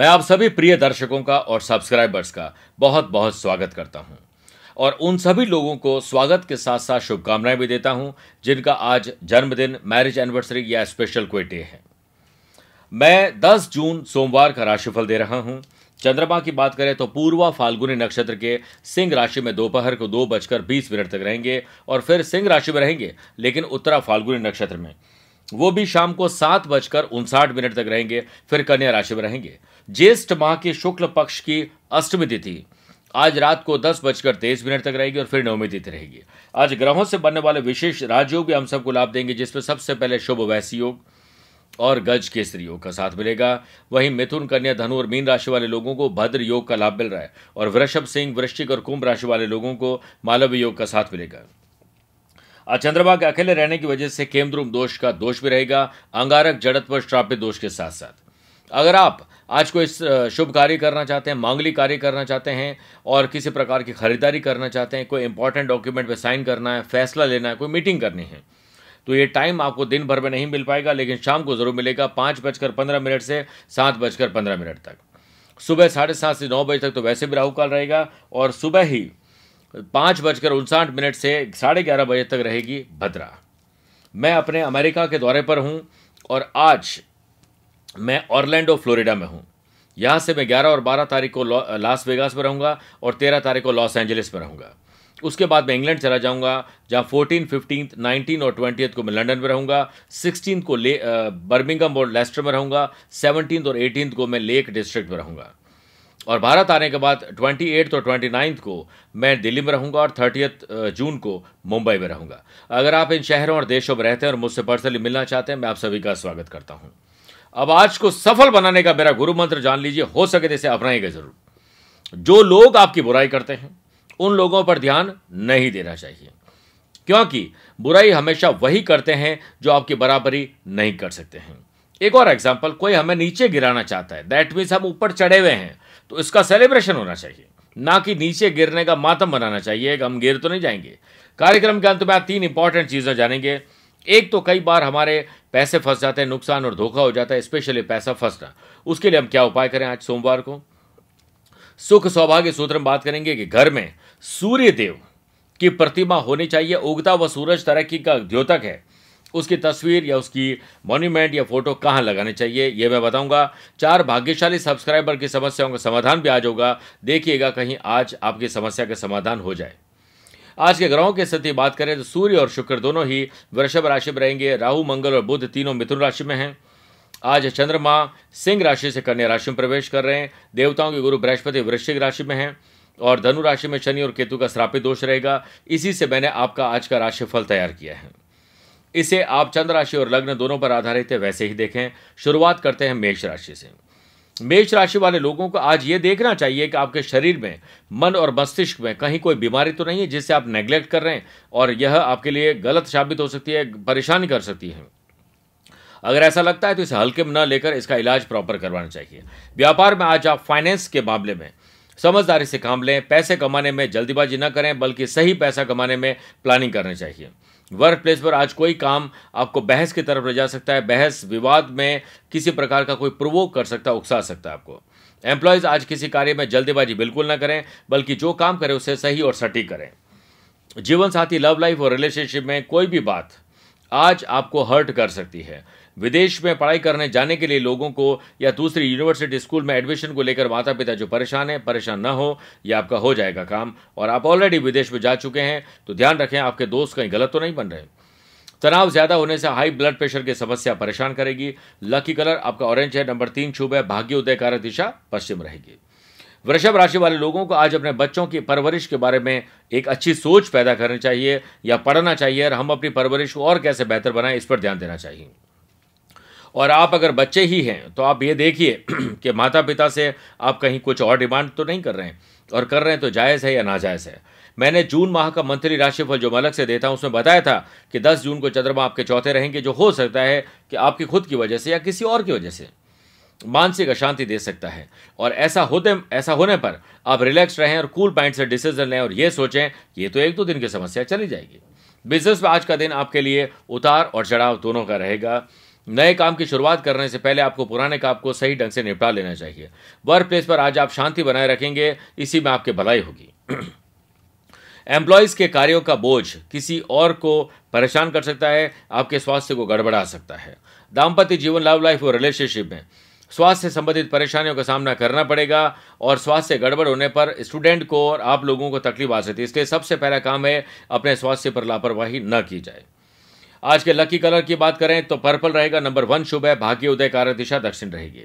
मैं आप सभी प्रिय दर्शकों का और सब्सक्राइबर्स का बहुत बहुत स्वागत करता हूँ। और उन सभी लोगों को स्वागत के साथ साथ शुभकामनाएँ भी देता हूँ, जिनका आज जन्मदिन मैरिज एनिवर्सरी या स्पेशल कोई डे है। मैं 10 जून सोमवार का राशिफल दे रहा हूँ। चंद्रमा की बात करें तो पूर्वा फाल्गुनी नक्षत्र के सिंह राशि में दोपहर को दो बजकर बीस मिनट तक रहेंगे और फिर सिंह राशि में रहेंगे, लेकिन उत्तरा फाल्गुनी नक्षत्र में। वो भी शाम को सात बजकर उनसाठ मिनट तक रहेंगे, फिर कन्या राशि में रहेंगे। ज्येष्ठ माह के शुक्ल पक्ष की अष्टमी तिथि आज रात को दस बजकर तेईस मिनट तक रहेगी और फिर नवमी तिथि रहेगी। आज ग्रहों से बनने वाले विशेष राजयोग भी हम सबको लाभ देंगे, जिसमें सबसे पहले शुभ वैसी योग और गज केसरी योग का साथ मिलेगा। वहीं मिथुन कन्या धनु और मीन राशि वाले लोगों को भद्र योग का लाभ मिल रहा है और वृषभ सिंह, वृश्चिक और कुंभ राशि वाले लोगों को मालव योग का साथ मिलेगा। चंद्रमा के अकेले रहने की वजह से केमद्रुम दोष का दोष भी रहेगा, अंगारक जड़त्व श्रापित दोष के साथ साथ। अगर आप आज कोई शुभ कार्य करना चाहते हैं, मांगलिक कार्य करना चाहते हैं, और किसी प्रकार की खरीदारी करना चाहते हैं, कोई इंपॉर्टेंट डॉक्यूमेंट पे साइन करना है, फैसला लेना है, कोई मीटिंग करनी है तो ये टाइम आपको दिन भर में नहीं मिल पाएगा, लेकिन शाम को ज़रूर मिलेगा, पाँच बजकर पंद्रह मिनट से सात बजकर पंद्रह मिनट तक। सुबह साढ़े सात से नौ बजे तक तो वैसे भी राहु काल रहेगा, और सुबह ही पाँच बजकर उनसाठ मिनट से साढ़े ग्यारह बजे तक रहेगी भद्रा। मैं अपने अमेरिका के दौरे पर हूँ और आज मैं ऑर्लैंडो, फ्लोरिडा में हूँ। यहाँ से मैं 11 और 12 तारीख को लास वेगास में रहूँगा और 13 तारीख को लॉस एंजलिस में रहूँगा। उसके बाद मैं इंग्लैंड चला जाऊँगा, जहाँ फोर्टीन, फिफ्टीन, नाइनटीन और ट्वेंटी को मैं लंदन में रहूँगा, सिक्सटीन को ले बर्मिंगम और लेस्टर में रहूँगा, सेवनटीन और एटीन को मैं लेक डिस्ट्रिक्ट में रहूँगा। और भारत आने के बाद ट्वेंटी एट और ट्वेंटी नाइन्थ को मैं दिल्ली में रहूँगा और थर्टियथ जून को मुंबई में रहूँगा। अगर आप इन शहरों और देशों में रहते हैं और मुझसे पर्सनली मिलना चाहते हैं, मैं आप सभी का स्वागत करता हूँ। अब आज को सफल बनाने का मेरा गुरु मंत्र जान लीजिए, हो सके तो इसे अपनाएँगे ज़रूर। जो लोग आपकी बुराई करते हैं, उन लोगों पर ध्यान नहीं देना चाहिए। क्योंकि बुराई हमेशा वही करते हैं जो आपकी बराबरी नहीं कर सकते हैं। एक और एग्ज़ाम्पल कोई हमें नीचे गिराना चाहता है दैट मीन्स हम ऊपर चढ़े हुए हैं। तो इसका सेलिब्रेशन होना चाहिए। ना कि नीचे गिरने का मातम बनाना चाहिए कि हम गिर तो नहीं जाएँगे। कार्यक्रम के अंत में आप तीन इंपॉर्टेंट चीज़ें जानेंगे। एक तो कई बार हमारे पैसे फंस जाते हैं, नुकसान और धोखा हो जाता है स्पेशली पैसा फंसना। उसके लिए हम क्या उपाय करें आज सोमवार को? सुख सौभाग्य सूत्र में बात करेंगे कि घर में सूर्य देव की प्रतिमा होनी चाहिए। उगता व सूरज तरक्की का द्योतक है। उसकी तस्वीर या उसकी मॉन्यूमेंट या फ़ोटो कहाँ लगानी चाहिए, ये मैं बताऊँगा। चार भाग्यशाली सब्सक्राइबर की समस्याओं का समाधान भी आज होगा। देखिएगा कहीं आज आपकी समस्या का समाधान हो जाए। आज के ग्रहों की स्थिति बात करें तो सूर्य और शुक्र दोनों ही वृषभ राशि में रहेंगे। राहु, मंगल और बुध तीनों मिथुन राशि में हैं। आज चंद्रमा सिंह राशि से कन्या राशि में प्रवेश कर रहे हैं। देवताओं के गुरु बृहस्पति वृश्चिक राशि में हैं और धनु राशि में शनि और केतु का श्रापित दोष रहेगा। इसी से मैंने आपका आज का राशिफल तैयार किया है। इसे आप चंद्र राशि और लग्न दोनों पर आधारित है, वैसे ही देखें। शुरुआत करते हैं मेष राशि से। मेष राशि वाले लोगों को आज ये देखना चाहिए कि आपके शरीर में, मन और मस्तिष्क में कहीं कोई बीमारी तो नहीं है जिससे आप नेग्लेक्ट कर रहे हैं और यह आपके लिए गलत साबित हो सकती है, परेशानी कर सकती है। अगर ऐसा लगता है तो इसे हल्के में न लेकर इसका इलाज प्रॉपर करवाना चाहिए। व्यापार में आज आप फाइनेंस के मामले में समझदारी से काम लें, पैसे कमाने में जल्दीबाजी न करें, बल्कि सही पैसा कमाने में प्लानिंग करनी चाहिए। वर्क प्लेस पर आज कोई काम आपको बहस की तरफ़ ले जा सकता है, बहस विवाद में किसी प्रकार का कोई प्रवोक कर सकता है उकसा सकता है आपको। एम्प्लॉयज़ आज किसी कार्य में जल्दीबाजी बिल्कुल ना करें, बल्कि जो काम करें उसे सही और सटीक करें। जीवन साथी लव लाइफ और रिलेशनशिप में कोई भी बात आज आपको हर्ट कर सकती है। विदेश में पढ़ाई करने जाने के लिए लोगों को या दूसरी यूनिवर्सिटी स्कूल में एडमिशन को लेकर माता पिता जो परेशान है, परेशान न हो यह आपका हो जाएगा काम। और आप ऑलरेडी विदेश में जा चुके हैं तो ध्यान रखें, आपके दोस्त कहीं गलत तो नहीं बन रहे। तनाव ज़्यादा होने से हाई ब्लड प्रेशर की समस्या परेशान करेगी। लकी कलर आपका ऑरेंज है नंबर तीन शुभ है, भाग्य उदय कारक दिशा पश्चिम रहेगी। वृषभ राशि वाले लोगों को आज अपने बच्चों की परवरिश के बारे में एक अच्छी सोच पैदा करनी चाहिए या पढ़ना चाहिए और हम अपनी परवरिश को और कैसे बेहतर बनाएँ, इस पर ध्यान देना चाहिए। और आप अगर बच्चे ही हैं तो आप ये देखिए कि माता पिता से आप कहीं कुछ और डिमांड तो नहीं कर रहे हैं, और कर रहे हैं तो जायज़ है या नाजायज़ है। मैंने जून माह का मंथली राशिफल जो मैं अलग से देता हूँ, उसमें बताया था कि 10 जून को चंद्रमा आपके चौथे रहेंगे, जो हो सकता है कि आपकी खुद की वजह से या किसी और की वजह से मानसिक अशांति दे सकता है। और ऐसा होते, ऐसा होने पर आप रिलैक्स रहें और कूल माइंड से डिसीज़न लें और ये सोचें ये तो एक दो दिन की समस्या चली जाएगी। बिज़नेस में आज का दिन आपके लिए उतार और चढ़ाव दोनों का रहेगा। नए काम की शुरुआत करने से पहले आपको पुराने काम को सही ढंग से निपटा लेना चाहिए। वर्क प्लेस पर आज आप शांति बनाए रखेंगे, इसी में आपकी भलाई होगी। एम्प्लॉयज़ के कार्यों का बोझ किसी और को परेशान कर सकता है, आपके स्वास्थ्य को गड़बड़ा सकता है। दाम्पत्य जीवन लव लाइफ और रिलेशनशिप में स्वास्थ्य से संबंधित परेशानियों का सामना करना पड़ेगा और स्वास्थ्य गड़बड़ होने पर स्टूडेंट को और आप लोगों को तकलीफ़ आ सकती है। इसलिए सबसे पहला काम है, अपने स्वास्थ्य पर लापरवाही न की जाए। आज के लकी कलर की बात करें तो पर्पल रहेगा, नंबर वन शुभ है, भाग्य उदय कार्य दिशा दक्षिण रहेगी।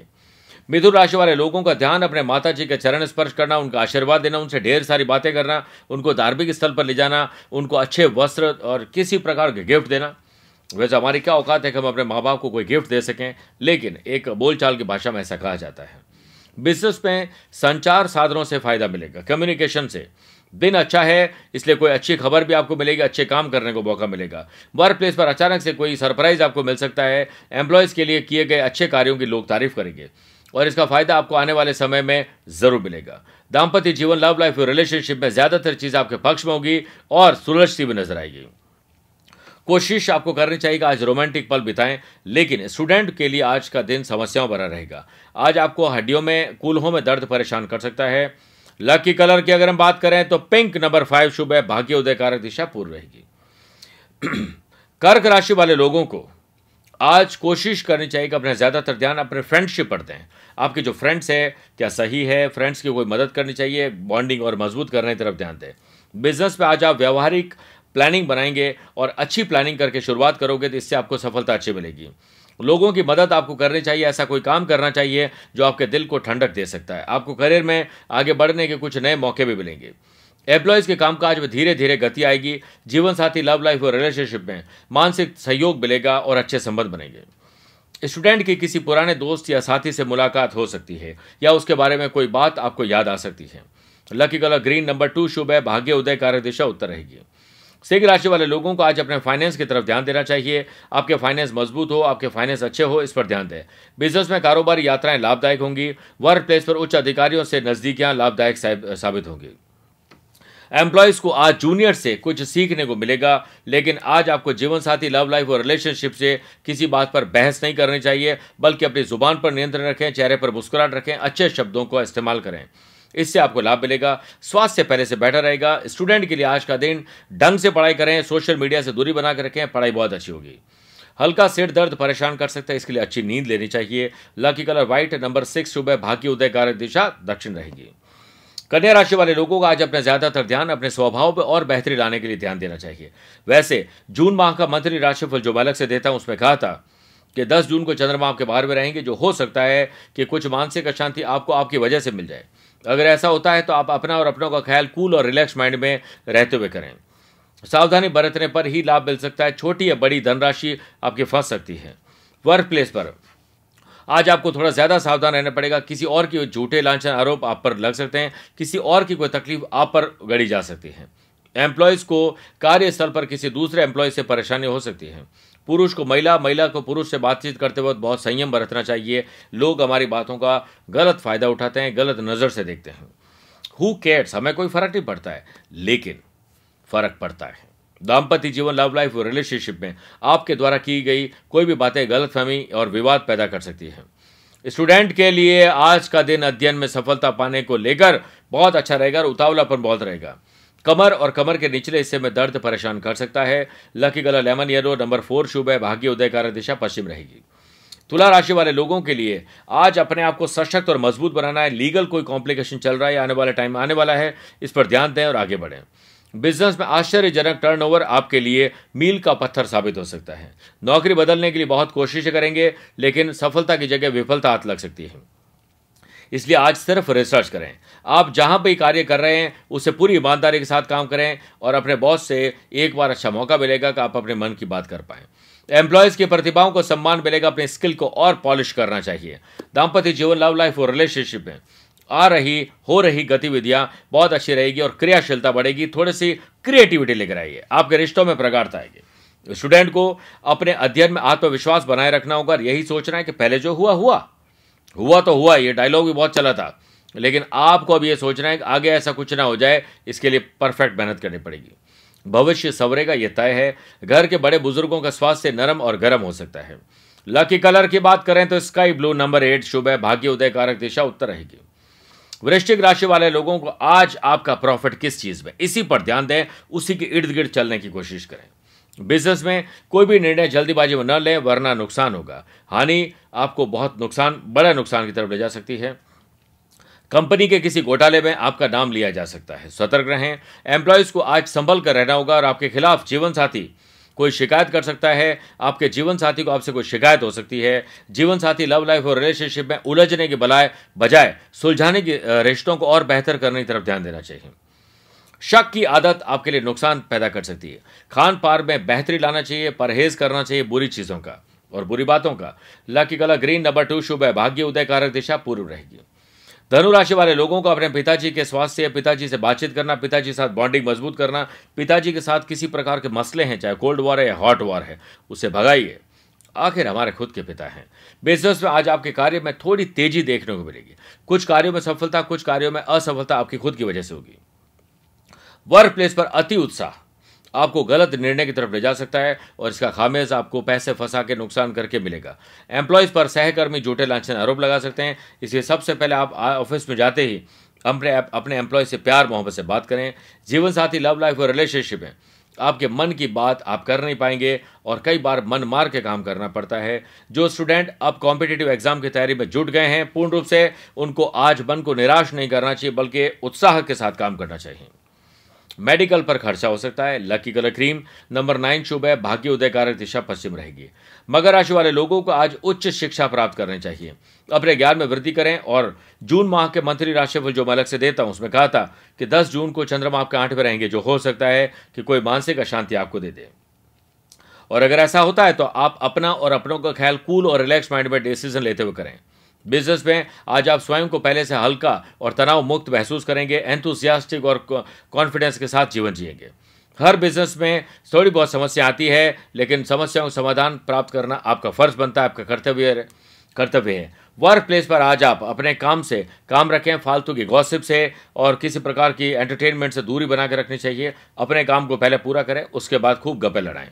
मिथुन राशि वाले लोगों का ध्यान अपने माता जी के चरण स्पर्श करना, उनका आशीर्वाद देना, उनसे ढेर सारी बातें करना, उनको धार्मिक स्थल पर ले जाना, उनको अच्छे वस्त्र और किसी प्रकार के गिफ्ट देना। वैसे हमारी क्या औकात है कि हम अपने माँ बाप को कोई गिफ्ट दे सकें, लेकिन एक बोलचाल की भाषा में ऐसा कहा जाता है। बिज़नेस में संचार साधनों से फ़ायदा मिलेगा, कम्युनिकेशन से। दिन अच्छा है, इसलिए कोई अच्छी खबर भी आपको मिलेगी, अच्छे काम करने को मौका मिलेगा। वर्क प्लेस पर अचानक से कोई सरप्राइज़ आपको मिल सकता है। एम्प्लॉयज़ के लिए किए गए अच्छे कार्यों की लोग तारीफ़ करेंगे। और इसका फ़ायदा आपको आने वाले समय में ज़रूर मिलेगा। दाम्पत्य जीवन लव लाइफ और रिलेशनशिप में ज़्यादातर चीज़ आपके पक्ष में होगी और सुलझती भी नज़र आएगी। कोशिश आपको करनी चाहिए आज रोमांटिक पल बिताएँ, लेकिन स्टूडेंट के लिए आज का दिन समस्याओं भरा रहेगा। आज आपको हड्डियों में, कूल्हों में दर्द परेशान कर सकता है। लकी कलर की अगर हम बात करें तो पिंक नंबर फाइव शुभ है भाग्य उदय कारक दिशा पूर्व रहेगी। कर्क राशि वाले लोगों को आज कोशिश करनी चाहिए कि अपने ज़्यादातर ध्यान अपने फ्रेंडशिप पर दें। आपके जो फ्रेंड्स है, क्या सही है फ्रेंड्स की कोई मदद करनी चाहिए बॉन्डिंग और मज़बूत करने की तरफ़ ध्यान दें। बिज़नेस पे आज आप व्यवहारिक प्लानिंग बनाएँगे और अच्छी प्लानिंग करके शुरुआत करोगे तो इससे आपको सफलता अच्छी मिलेगी। लोगों की मदद आपको करनी चाहिए, ऐसा कोई काम करना चाहिए जो आपके दिल को ठंडक दे सकता है। आपको करियर में आगे बढ़ने के कुछ नए मौके भी मिलेंगे। एम्प्लॉयज़ के कामकाज में धीरे धीरे गति आएगी। जीवन साथी लव लाइफ और रिलेशनशिप में मानसिक सहयोग मिलेगा और अच्छे संबंध बनेंगे। स्टूडेंट की किसी पुराने दोस्त या साथी से मुलाकात हो सकती है या उसके बारे में कोई बात आपको याद आ सकती है। Lucky colour green number two शुभ है, भाग्य उदय कार्य दिशा उत्तर रहेगी। सिंह राशि वाले लोगों को आज अपने फाइनेंस की तरफ़ ध्यान देना चाहिए। आपके फाइनेंस मज़बूत हो, आपके फाइनेंस अच्छे हो, इस पर ध्यान दें। बिज़नेस में कारोबारी, यात्राएँ लाभदायक होंगी। वर्क प्लेस पर उच्च अधिकारियों से नजदीकियाँ लाभदायक साबित होंगी। एम्प्लॉयज़ को आज जूनियर से कुछ सीखने को मिलेगा, लेकिन आज आपको जीवन साथी लव लाइफ और रिलेशनशिप से किसी बात पर बहस नहीं करनी चाहिए, बल्कि अपनी ज़ुबान पर नियंत्रण रखें, चेहरे पर मुस्कुराहट रखें, अच्छे शब्दों का इस्तेमाल करें। इससे आपको लाभ मिलेगा। स्वास्थ्य पहले से बेटर रहेगा। स्टूडेंट के लिए आज का दिन ढंग से पढ़ाई करें, सोशल मीडिया से दूरी बनाकर रखें, पढ़ाई बहुत अच्छी होगी। हल्का सिर दर्द परेशान कर सकता है, इसके लिए अच्छी नींद लेनी चाहिए। Lucky colour white, number six, सुबह भाग्य उदय कारक दिशा दक्षिण रहेगी। कन्या राशि वाले लोगों का आज अपना ज़्यादातर ध्यान अपने स्वभाव पर और बेहतरी लाने के लिए ध्यान देना चाहिए। वैसे, जून माह का मंत्री राशिफल जो बालक से देता हूँ, उसमें कहा था कि 10 जून को चंद्रमा आपके बाहर में रहेंगे, जो हो सकता है कि कुछ मानसिक अशांति आपको आपकी वजह से मिल जाए। अगर ऐसा होता है तो आप अपना और अपनों का ख्याल कूल और रिलैक्स माइंड में रहते हुए करें। सावधानी बरतने पर ही लाभ मिल सकता है। छोटी या बड़ी धनराशि आपकी फंस सकती है। वर्क प्लेस पर। आज आपको थोड़ा ज़्यादा सावधान रहना पड़ेगा। किसी और की झूठे लाछन आरोप आप पर लग सकते हैं। किसी और की कोई तकलीफ़ आप पर गढ़ी जा सकती है। एम्प्लॉयज़ को कार्यस्थल पर किसी दूसरे एम्प्लॉय से परेशानी हो सकती है। पुरुष को महिला महिला को पुरुष से बातचीत करते वक्त बहुत संयम बरतना चाहिए। लोग हमारी बातों का गलत फ़ायदा उठाते हैं, गलत नज़र से देखते हैं। हु केयर्स हमें कोई फ़र्क नहीं पड़ता है, लेकिन फ़र्क पड़ता है। दाम्पत्य जीवन लव लाइफ और रिलेशनशिप में आपके द्वारा की गई कोई भी बातें गलतफहमी और विवाद पैदा कर सकती है। स्टूडेंट के लिए आज का दिन अध्ययन में सफलता पाने को लेकर बहुत अच्छा रहेगा और उतावलापन बहुत रहेगा। कमर और कमर के निचले हिस्से में दर्द परेशान कर सकता है। Lucky colour lemon yellow, number four शुभ है, भाग्य उदय कार दिशा पश्चिम रहेगी। तुला राशि वाले लोगों के लिए आज अपने आप को सशक्त और मज़बूत बनाना है। लीगल कोई कॉम्प्लिकेशन चल रहा है आने वाला टाइम आने वाला है, इस पर ध्यान दें और आगे बढ़ें। बिज़नेस में आश्चर्यजनक टर्नओवर आपके लिए मील का पत्थर साबित हो सकता है। नौकरी बदलने के लिए बहुत कोशिशें करेंगे, लेकिन सफलता की जगह विफलता हाथ लग सकती है। इसलिए आज सिर्फ़ रिसर्च करें। आप जहाँ भी कार्य कर रहे हैं उसे पूरी ईमानदारी के साथ काम करें और अपने बॉस से एक बार अच्छा मौका मिलेगा कि आप अपने मन की बात कर पाएँ। एम्प्लॉयज़ की प्रतिभाओं को सम्मान मिलेगा, अपने स्किल को और पॉलिश करना चाहिए। दाम्पत्य जीवन लव लाइफ और रिलेशनशिप में आ रही, हो रही गतिविधियाँ बहुत अच्छी रहेगी और क्रियाशीलता बढ़ेगी। थोड़ी सी क्रिएटिविटी लेकर आइए। आपके रिश्तों में प्रगाढ़ता आएगी। स्टूडेंट को अपने अध्ययन में आत्मविश्वास बनाए रखना होगा यही सोचना है कि पहले जो हुआ हुआ। हुआ तो हुआ, ये डायलॉग भी बहुत चला था। लेकिन आपको अब ये सोचना है कि आगे ऐसा कुछ ना हो जाए, इसके लिए परफेक्ट मेहनत करनी पड़ेगी। भविष्य सवरेगा यह तय है। घर के बड़े बुज़ुर्गों का स्वास्थ्य नरम और गर्म हो सकता है। लकी कलर की बात करें तो स्काई ब्लू नंबर एट शुभ है, भाग्य उदय कारक दिशा उत्तर रहेगी। वृश्चिक राशि वाले लोगों को आज आपका प्रॉफिट किस चीज़ में? इसी पर ध्यान दें, उसी के इर्द गिर्द चलने की कोशिश करें। बिज़नेस में कोई भी निर्णय जल्दीबाजी में न लें, वरना नुकसान होगा। हानि आपको बहुत नुकसान, बड़ा नुकसान की तरफ़ ले जा सकती है। कंपनी के किसी घोटाले में आपका नाम लिया जा सकता है। सतर्क रहें। एम्प्लॉयज़ को आज संभल कर रहना होगा और आपके खिलाफ जीवन साथी कोई शिकायत कर सकता है। आपके जीवन साथी को आपसे कोई शिकायत हो सकती है। जीवन साथी लव लाइफ और रिलेशनशिप में उलझने के बलाय बजाय सुलझाने के रिश्तों को और बेहतर करने की तरफ़ ध्यान देना चाहिए। शक की आदत आपके लिए नुकसान पैदा कर सकती है। खान पार में बेहतरी लाना चाहिए, परहेज करना चाहिए बुरी चीज़ों का और बुरी बातों का। Lucky colour green, number two, शुभ है, भाग्य, उदय, कारक दिशा पूर्व रहेगी। धनु राशि वाले लोगों को अपने पिताजी के स्वास्थ्य या पिताजी से बातचीत करना, पिताजी के साथ बॉन्डिंग मज़बूत करना, पिताजी के साथ किसी प्रकार के मसले हैं, चाहे कोल्ड वॉर है या हॉट वॉर है, उसे भगाइए। आखिर हमारे खुद के पिता हैं। बिज़नेस में आज आपके कार्य में थोड़ी तेज़ी देखने को मिलेगी। कुछ कार्यों में सफलता, कुछ कार्यों में असफलता आपकी खुद की वजह से होगी। वर्क प्लेस पर अति उत्साह। आपको गलत निर्णय की तरफ़ ले जा सकता है और इसका खामेज आपको पैसे फंसा के नुकसान करके मिलेगा। एम्प्लॉयज़ पर सहकर्मी झूठे लाछन आरोप लगा सकते हैं। इसलिए सबसे पहले आप ऑफ़िस में जाते ही अपने अपने एम्प्लॉय से प्यार, मोहब्बत से बात करें। जीवन साथी लव लाइफ और रिलेशनशिप में आपके मन की बात आप कर नहीं पाएँगे और कई बार मन मार के काम करना पड़ता है। जो स्टूडेंट अब कॉम्पिटेटिव एग्ज़ाम की तैयारी में जुट गए हैं, पूर्ण रूप से उनको आज मन को निराश नहीं करना चाहिए, बल्कि उत्साह के साथ काम करना चाहिए। मेडिकल पर खर्चा हो सकता है। Lucky colour cream, number nine शुभ है, भाग्य उदय कारक दिशा पश्चिम रहेगी। मगर राशि वाले लोगों को आज उच्च शिक्षा प्राप्त करनी चाहिए। अपने ज्ञान में वृद्धि करें और जून माह के मंत्री राशिफल जो मैं अलग से देता हूँ, उसमें कहा था कि 10 जून को चंद्रमा आपके आठ में रहेंगे, जो हो सकता है कि कोई मानसिक अशांति आपको दे दे। और अगर ऐसा होता है तो आप अपना और अपनों का ख्याल कूल और रिलैक्स माइंड में डिसीज़न लेते हुए करें। बिज़नेस में आज आप स्वयं को पहले से हल्का और तनाव मुक्त महसूस करेंगे एंथुसियास्टिक और कॉन्फिडेंस के साथ जीवन जिएँगे। हर बिज़नेस में थोड़ी बहुत समस्या आती है, लेकिन समस्याओं का समाधान प्राप्त करना आपका फ़र्ज़ बनता है, आपका कर्तव्य कर्तव्य है। वर्क प्लेस पर आज आप अपने काम से काम रखें, फालतू की गॉसिप से और किसी प्रकार की एंटरटेनमेंट से दूरी बना रखनी चाहिए। अपने काम को पहले पूरा करें, उसके बाद खूब गप्पे लड़ाएँ।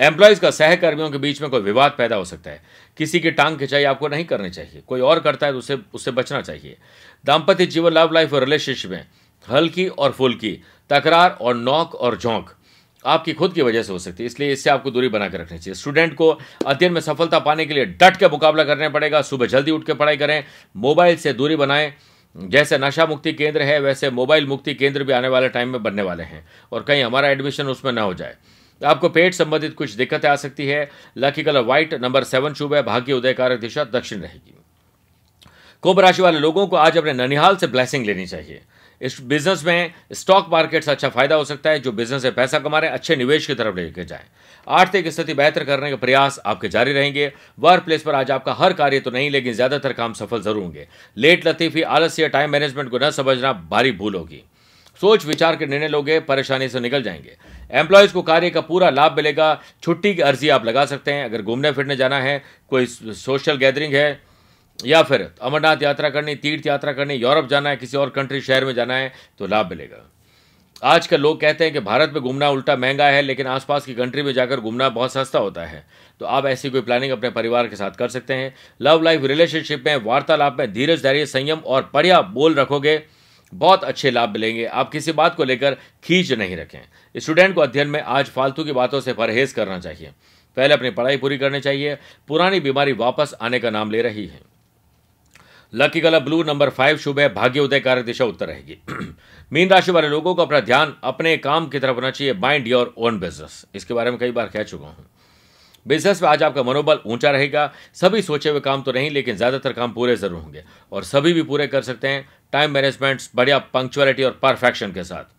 एम्प्लॉयज़ का सहकर्मियों के बीच में कोई विवाद पैदा हो सकता है। किसी की टांग खिंचाई आपको नहीं करनी चाहिए। कोई और करता है तो उसे, उससे बचना चाहिए। दाम्पत्य जीवन लव लाइफ और रिलेशनशिप में हल्की और फुल्की, तकरार और नौक और झोंक आपकी खुद की वजह से हो सकती है। इसलिए इससे आपको दूरी बना कर रखनी चाहिए। स्टूडेंट को अध्ययन में सफलता पाने के लिए डट के मुकाबला करना पड़ेगा। सुबह जल्दी उठ के पढ़ाई करें। मोबाइल से दूरी बनाएँ। जैसे नशा मुक्ति केंद्र है, वैसे मोबाइल मुक्ति केंद्र भी आने वाले टाइम में बनने वाले हैं। और कहीं हमारा एडमिशन उसमें ना हो जाए। आपको पेट संबंधित कुछ दिक्कतें आ सकती है। Lucky colour white number seven शुभ है, भाग्य उदय कारक दिशा, दक्षिण रहेगी। कुंभ राशि वाले लोगों को आज अपने ननिहाल से ब्लेसिंग लेनी चाहिए। इस बिज़नेस में स्टॉक मार्केट से अच्छा फ़ायदा हो सकता है, जो बिज़नेस से पैसा कमा रहे अच्छे निवेश की तरफ़ लेके जाए। आर्थिक स्थिति बेहतर करने के प्रयास आपके जारी रहेंगे। वर्क प्लेस पर आज आपका हर कार्य तो नहीं, लेकिन ज़्यादातर काम सफल ज़रूर होंगे। लेट लतीफी, आलस्य टाइम मैनेजमेंट को न समझना भारी भूल होगी। सोच विचार के निर्णय लोगे, परेशानी से निकल जाएँगे। एम्प्लॉयज़ को कार्य का पूरा लाभ मिलेगा। छुट्टी की अर्जी आप लगा सकते हैं। अगर घूमने फिरने जाना है, कोई सोशल गैदरिंग है, या फिर अमरनाथ यात्रा करनी, तीर्थ यात्रा करनी, यूरोप जाना है, किसी और कंट्री शहर में जाना है तो लाभ मिलेगा। आजकल लोग कहते हैं कि भारत में घूमना उल्टा महँगा है, लेकिन आसपास की कंट्री में जाकर घूमना बहुत सस्ता होता है। तो आप ऐसी कोई प्लानिंग अपने परिवार के साथ कर सकते हैं। लव लाइफ रिलेशनशिप में, वार्तालाप में धीरज, धैर्य, संयम और बढ़िया बोल रखोगे। बहुत अच्छे लाभ मिलेंगे। आप किसी बात को लेकर खींच नहीं रखें। स्टूडेंट को अध्ययन में आज फालतू की बातों से परहेज करना चाहिए। पहले अपनी पढ़ाई पूरी करनी चाहिए। पुरानी बीमारी वापस आने का नाम ले रही है। Lucky colour blue number five, शुभ है, भाग्य उदय कार्य दिशा उत्तर रहेगी। मीन राशि वाले लोगों को अपना ध्यान अपने काम की तरफ़ होना चाहिए। Mind your own business. इसके बारे में कई बार कह चुका हूँ। बिज़नेस में आज आपका मनोबल ऊँचा रहेगा। सभी सोचे हुए काम तो नहीं, लेकिन ज़्यादातर काम पूरे ज़रूर होंगे। और सभी भी पूरे कर सकते हैं टाइम मैनेजमेंट, बढ़िया पंक्चुअलिटी और परफेक्शन के साथ।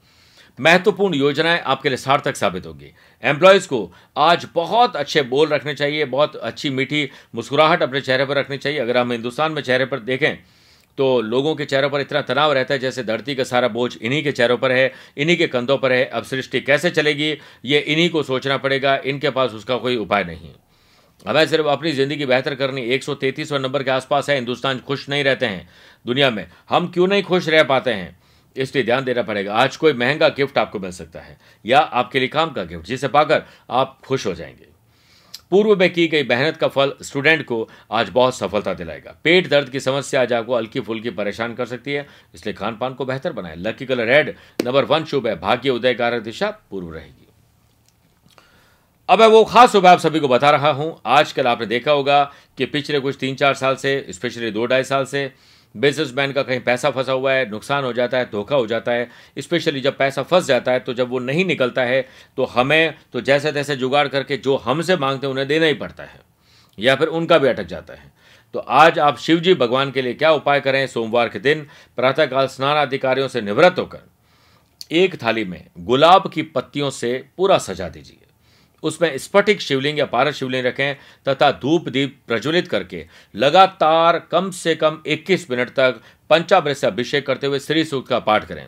महत्वपूर्ण योजनाएँ आपके लिए सार्थक साबित होगी। एम्प्लॉयज़ को आज बहुत अच्छे बोल रखने चाहिए, बहुत अच्छी मीठी मुस्कुराहट अपने चेहरे पर रखनी चाहिए। अगर हम हिंदुस्तान में चेहरे पर देखें तो लोगों के चेहरों पर इतना तनाव रहता है जैसे धरती का सारा बोझ इन्हीं के चेहरों पर है, इन्हीं के कंधों पर है। अब सृष्टि कैसे चलेगी, ये इन्हीं को सोचना पड़ेगा, इनके पास उसका कोई उपाय नहीं। हमें सिर्फ़ अपनी ज़िंदगी बेहतर करनी, एक सौ नंबर के आसपास है, हिंदुस्तान खुश नहीं रहते हैं दुनिया में। हम क्यों नहीं खुश रह पाते हैं? इसलिए ध्यान देना पड़ेगा, आज कोई महँगा गिफ्ट आपको मिल सकता है, या आपके लिए काम का गिफ्ट जिसे पाकर आप खुश हो जाएँगे। पूर्व में की गई मेहनत का फल स्टूडेंट को आज बहुत सफलता दिलाएगा। पेट दर्द की समस्या आज आपको हल्की फुल्की परेशान कर सकती है, इसलिए खान पान को बेहतर बनाए। Lucky colour red, number one शुभ है भाग्य उदय कारक दिशा पूर्व रहेगी। अब वो खास सुबह आप सभी को बता रहा हूँ। आजकल आपने देखा होगा कि पिछले कुछ तीन चार साल से स्पेशली दो ढाई साल से बिजनेसमैन का कहीं पैसा फंसा हुआ है, नुकसान हो जाता है, धोखा हो जाता है स्पेशली जब पैसा फंस जाता है तो जब वो नहीं निकलता है तो हमें तो जैसे तैसे जुगाड़ करके जो हमसे मांगते हैं उन्हें देना ही पड़ता है, या फिर उनका भी अटक जाता है। तो आज आप शिव जी भगवान के लिए क्या उपाय करें सोमवार के दिन? प्रातःकाल स्नान अधिकारियों से निवृत्त होकर, एक थाली में गुलाब की पत्तियों से पूरा सजा दीजिए। उसमें स्फटिक शिवलिंग या पारस शिवलिंग रखें तथा धूप दीप प्रज्वलित करके लगातार कम से कम 21 मिनट तक पंचामृत से अभिषेक करते हुए श्री सूक्त का पाठ करें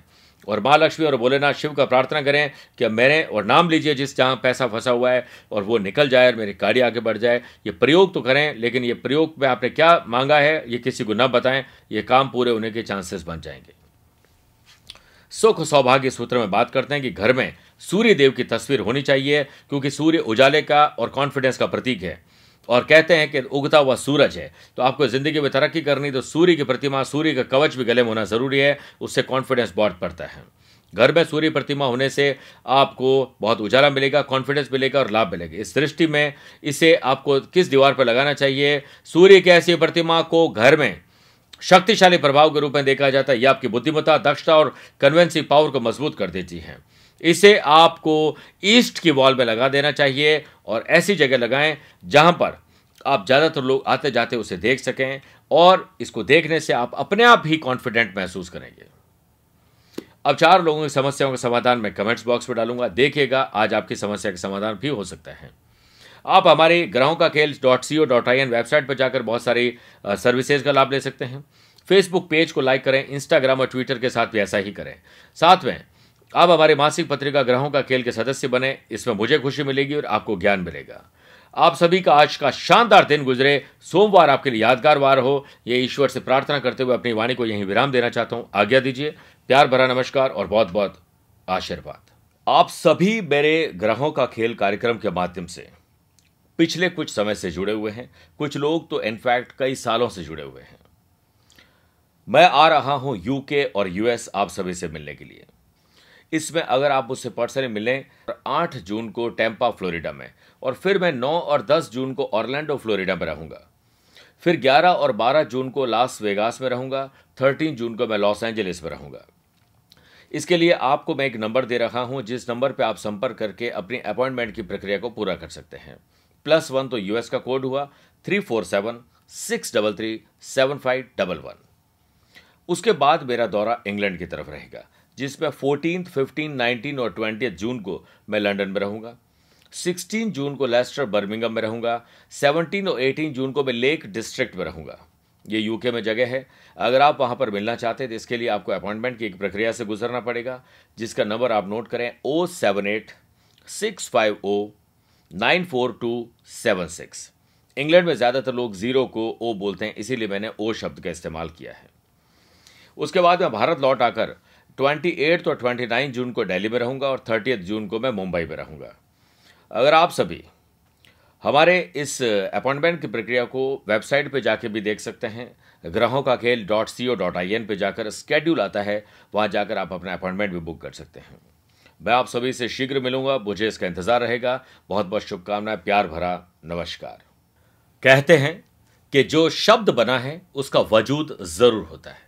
और माँ लक्ष्मी और भोलेनाथ शिव का प्रार्थना करें कि मेरे और नाम लीजिए जिस जहाँ पैसा फंसा हुआ है और वो निकल जाए और मेरी गाड़ी आगे बढ़ जाए। ये प्रयोग तो करें, लेकिन ये प्रयोग में आपने क्या मांगा है, ये किसी को न बताएँ, ये काम पूरे होने के चांसेस बन जाएँगे। सुख सौभाग्य सूत्र में बात करते हैं कि घर में सूर्य देव की तस्वीर होनी चाहिए, क्योंकि सूर्य उजाले का और कॉन्फिडेंस का प्रतीक है। और कहते हैं कि उगता हुआ सूरज है। तो आपको ज़िंदगी में तरक्की करनी तो सूर्य की प्रतिमा, सूर्य का कवच भी गले में होना ज़रूरी है, उससे कॉन्फिडेंस बहुत पड़ता है। घर में सूर्य प्रतिमा होने से आपको बहुत उजाला मिलेगा कॉन्फिडेंस मिलेगा और लाभ मिलेगा। इस दृष्टि में इसे आपको किस दीवार पर लगाना चाहिए? सूर्य की ऐसी प्रतिमा को घर में शक्तिशाली प्रभाव के रूप में देखा जाता है। यह आपकी बुद्धिमत्ता, दक्षता और कन्वेंसिंग पावर को मज़बूत कर देती है। इसे आपको ईस्ट की वॉल में लगा देना चाहिए और ऐसी जगह लगाएँ जहाँ पर आप ज़्यादातर लोग आते जाते उसे देख सकें और इसको देखने से आप अपने आप ही कॉन्फिडेंट महसूस करेंगे। अब चार लोगों की समस्याओं का समाधान मैं कमेंट्स बॉक्स में डालूँगा। देखिएगा, आज आपकी समस्या का समाधान भी हो सकता है। आप हमारे ग्राहों का खेल dot C O dot I N website पर जाकर बहुत सारी सर्विसेज़ का लाभ ले सकते हैं। फेसबुक पेज को लाइक करें इंस्टाग्राम और ट्विटर के साथ भी ऐसा ही करें। साथ में, आप हमारे मासिक पत्रिका ग्रहों का खेल के सदस्य बने, इसमें मुझे खुशी मिलेगी और आपको ज्ञान मिलेगा। आप सभी का आज का शानदार दिन गुजरे। सोमवार आपके लिए यादगार वार हो। ये ईश्वर से प्रार्थना करते हुए अपनी वाणी को यहीं विराम देना चाहता हूँ। आज्ञा दीजिए। प्यार भरा नमस्कार और बहुत बहुत आशीर्वाद। आप सभी मेरे ग्रहों का खेल कार्यक्रम के माध्यम से पिछले कुछ समय से जुड़े हुए हैं। कुछ लोग तो इनफैक्ट कई सालों से जुड़े हुए हैं। मैं आ रहा हूँ यूके और यूएस आप सभी से मिलने के लिए। इसमें अगर आप मुझसे पर्सनली मिलें आठ जून को टेम्पा फ्लोरिडा में, और फिर मैं नौ और दस जून को ऑर्लैंडो फ्लोरिडा में रहूँगा। फिर ग्यारह और बारह जून को लास वेगास में रहूँगा। थर्टीन जून को मैं लॉस एंजलिस में रहूँगा। इसके लिए आपको मैं एक नंबर दे रहा हूँ, जिस नंबर पर आप संपर्क करके अपनी अपॉइंटमेंट की प्रक्रिया को पूरा कर सकते हैं। प्लस वन तो यूएस का कोड हुआ three four seven six double three seven five double one उसके बाद मेरा दौरा इंग्लैंड की तरफ़ रहेगा, जिसमें फोर्टीन फिफ्टीन नाइनटीन और ट्वेंटी जून को मैं लंदन में रहूँगा 16 जून को लेस्टर, बर्मिंगम में रहूँगा 17 और 18 जून को मैं लेक डिस्ट्रिक्ट में रहूँगा। ये यूके में जगह है। अगर आप वहाँ पर मिलना चाहते हैं तो इसके लिए आपको अपॉइंटमेंट की एक प्रक्रिया से गुजरना पड़ेगा, जिसका नंबर आप नोट करें O seven eight six five O nine four two seven six England में ज़्यादातर लोग ज़ीरो को ओ बोलते हैं इसीलिए मैंने ओ शब्द का इस्तेमाल किया है उसके बाद मैं भारत लौट आकर ट्वेंटी एट और ट्वेंटी नाइन जून को दिल्ली में रहूँगा और थर्टी जून को मैं मुंबई में रहूँगा अगर आप सभी हमारे इस अपॉइंटमेंट की प्रक्रिया को वेबसाइट पे जाके भी देख सकते हैं ग्रहों का खेल dot C O dot I N पर जाकर स्केड्यूल आता है वहाँ जाकर आप अपना अपॉइंटमेंट भी बुक कर सकते हैं मैं आप सभी से शीघ्र मिलूँगा, मुझे इसका इंतज़ार रहेगा। बहुत बहुत शुभकामनाएँ, प्यार भरा नमस्कार। कहते हैं कि जो शब्द बना है, उसका वजूद ज़रूर होता है।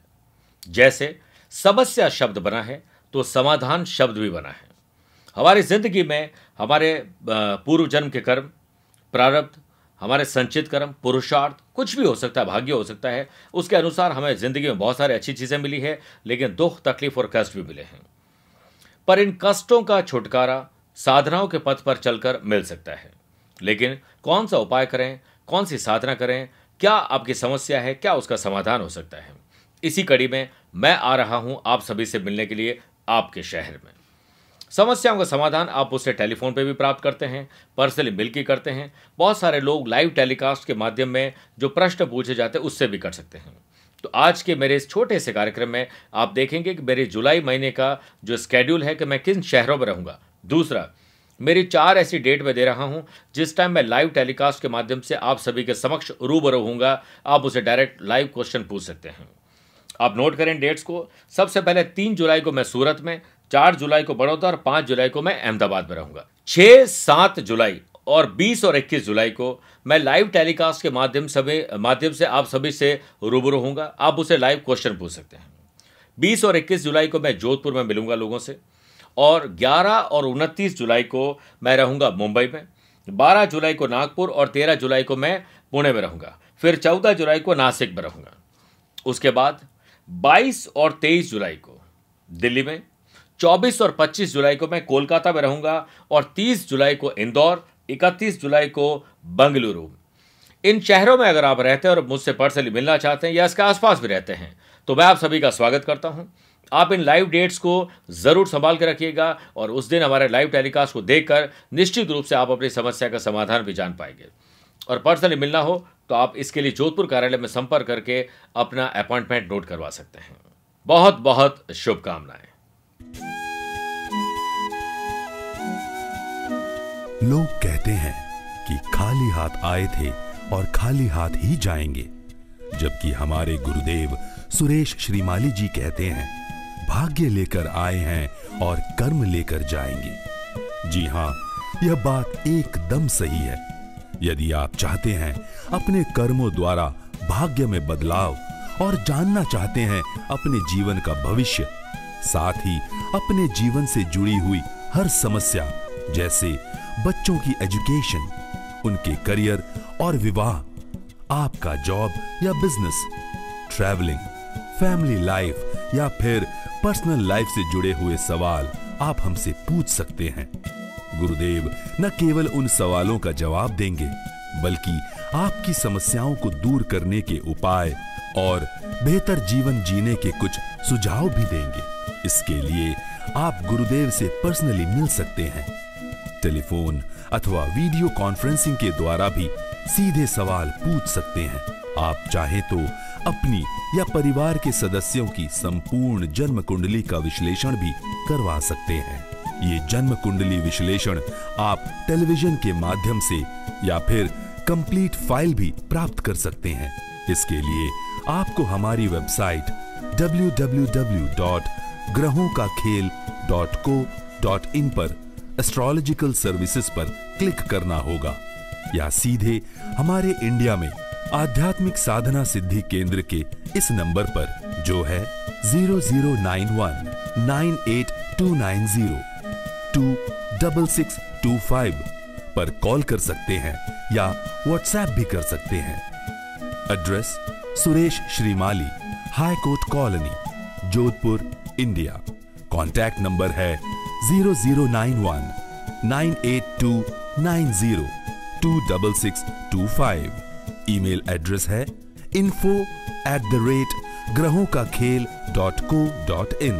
जैसे समस्या शब्द बना है तो समाधान शब्द भी बना है। हमारी ज़िंदगी में हमारे पूर्व जन्म के कर्म, प्रारब्ध, हमारे संचित कर्म, पुरुषार्थ, कुछ भी हो सकता है, भाग्य हो सकता है, उसके अनुसार हमें ज़िंदगी में बहुत सारी अच्छी चीज़ें मिली है, लेकिन दुख, तकलीफ़ और कष्ट भी मिले हैं। पर इन कष्टों का छुटकारा साधनाओं के पथ पर चलकर मिल सकता है। लेकिन कौन सा उपाय करें, कौन सी साधना करें, क्या आपकी समस्या है, क्या उसका समाधान हो सकता है? इसी कड़ी में मैं आ रहा हूँ आप सभी से मिलने के लिए आपके शहर में। समस्याओं का समाधान आप उससे टेलीफोन पे भी प्राप्त करते हैं, पर्सनली मिल के करते हैं। बहुत सारे लोग लाइव टेलीकास्ट के माध्यम में जो प्रश्न पूछे जाते हैं, उससे भी कर सकते हैं। तो आज के मेरे इस छोटे से कार्यक्रम में आप देखेंगे कि मेरे जुलाई महीने का जो स्केड्यूल है कि मैं किन शहरों में रहूँगा। दूसरा, मेरी चार ऐसी डेट में दे रहा हूँ, जिस टाइम मैं लाइव टेलीकास्ट के माध्यम से आप सभी के समक्ष रूबरू होऊँगा। आप उसे डायरेक्ट लाइव क्वेश्चन पूछ सकते हैं। आप नोट करें डेट्स को। सबसे पहले तीन जुलाई को मैं सूरत में, चार जुलाई को बड़ौदा और पाँच जुलाई को मैं अहमदाबाद में रहूँगा। छह, सात जुलाई और 20 और 21 जुलाई को मैं लाइव टेलीकास्ट के माध्यम सभी, माध्यम से आप सभी से रूबरू होऊँगा। आप उसे लाइव क्वेश्चन पूछ सकते हैं। 20 और 21 जुलाई को मैं जोधपुर में मिलूँगा लोगों से और 11 और 29 जुलाई को मैं रहूँगा मुंबई में 12 जुलाई को नागपुर और 13 जुलाई को मैं पुणे में रहूँगा, फिर 14 जुलाई को नासिक में रहूँगा। उसके बाद 22 और 23 जुलाई को दिल्ली में 24 और 25 जुलाई को मैं कोलकाता में रहूँगा और 30 जुलाई को इंदौर 31 जुलाई को बंगलुरु। इन शहरों में अगर आप रहते हैं और मुझसे पर्सनली मिलना चाहते हैं या इसके आसपास भी रहते हैं तो मैं आप सभी का स्वागत करता हूँ। आप इन लाइव डेट्स को ज़रूर संभाल के रखिएगा और उस दिन हमारे लाइव टेलीकास्ट को देखकर निश्चित रूप से आप अपनी समस्या का समाधान भी जान पाएँगे। और पर्सनली मिलना हो तो आप इसके लिए जोधपुर कार्यालय में संपर्क करके अपना अपॉइंटमेंट नोट करवा सकते हैं। बहुत बहुत शुभकामनाएँ। लोग कहते हैं कि खाली हाथ आए थे और खाली हाथ ही जाएँगे, जबकि हमारे गुरुदेव सुरेश श्रीमाली जी कहते हैं, भाग्य लेकर आए हैं और कर्म लेकर जाएँगे। जी हाँ, यह बात एकदम सही है। यदि आप चाहते हैं अपने कर्मों द्वारा भाग्य में बदलाव और जानना चाहते हैं अपने जीवन का भविष्य, साथ ही अपने जीवन से जुड़ी हुई हर समस्या, जैसे बच्चों की एजुकेशन, उनके करियर और विवाह, आपका जॉब या बिज़नेस ट्रैवलिंग फैमिली लाइफ या फिर पर्सनल लाइफ से जुड़े हुए सवाल आप हमसे पूछ सकते हैं। गुरुदेव, न केवल उन सवालों का जवाब देंगे, बल्कि आपकी समस्याओं को दूर करने के उपाय और बेहतर जीवन जीने के कुछ सुझाव भी देंगे। इसके लिए आप गुरुदेव से पर्सनली मिल सकते हैं। टेलीफोन अथवा वीडियो कॉन्फ्रेंसिंग के द्वारा भी सीधे सवाल पूछ सकते हैं। आप चाहे तो अपनी या परिवार के सदस्यों की संपूर्ण जन्म कुंडली का विश्लेषण भी करवा सकते हैं। ये जन्म कुंडली विश्लेषण आप टेलीविज़न के माध्यम से या फिर कंप्लीट फ़ाइल भी प्राप्त कर सकते हैं। इसके लिए आपको हमारी वेबसाइट www.ग्रहों पर एस्ट्रोलॉजिकल सर्विसेज़ पर क्लिक करना होगा। या सीधे हमारे इंडिया में आध्यात्मिक साधना सिद्धि केंद्र के इस नंबर पर, जो है zero zero nine one nine eight two nine zero two double six two five पर कॉल कर सकते हैं या व्हाट्सएप भी कर सकते हैं। Address Suresh Shrimali high court colony, Jodhpur India contact number है zero zero nine one nine eight two nine zero two double six two five email address है इन्फो एट द रेट ग्रहों का खेल dot co dot in